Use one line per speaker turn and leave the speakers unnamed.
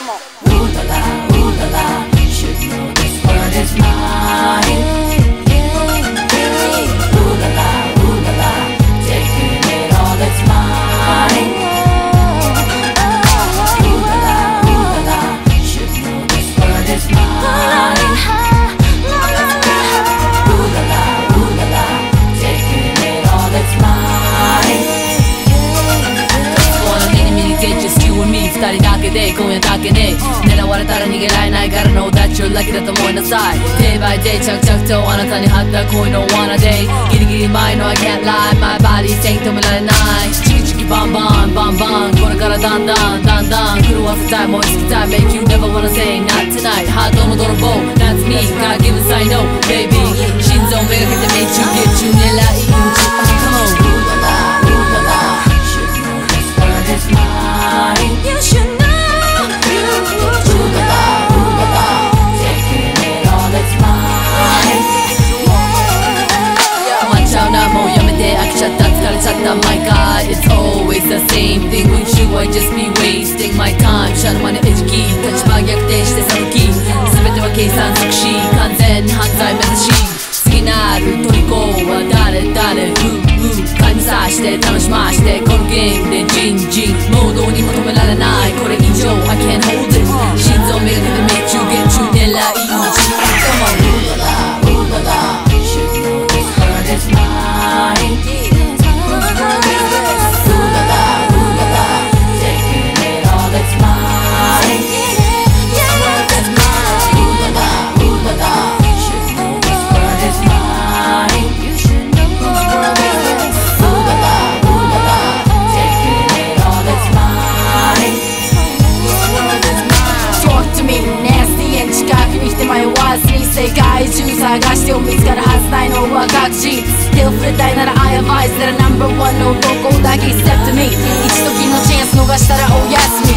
Come Ooh la la, ooh la la Should know this world is mine
二人だけで今夜だけね狙われたら逃げられないから know that you're lucky だと思いなさい Day by day 着々とあなたに張った恋の罠でギリギリ前の I can't lie My body saying 止められないチキチキバンバンバンバンこれからだんだんだんだん狂わせたい燃え尽きたい Make you never wanna say not tonight ハートの泥棒 That's me God given sign no baby 心臓めがけて Make you get you 狙い撃ち Come on
Ooh la la, ooh la la Should know this world is mine
さして楽しましてこのゲームでジンジンもうどうにも止められない。これ以上 I can't hold it 心臓めがけて命中現中狙い。
探しても見つかるはずないのは確実手を触れたいなら I advise that a number one の男だけ step to me 一時のチャンス逃したらおやすみ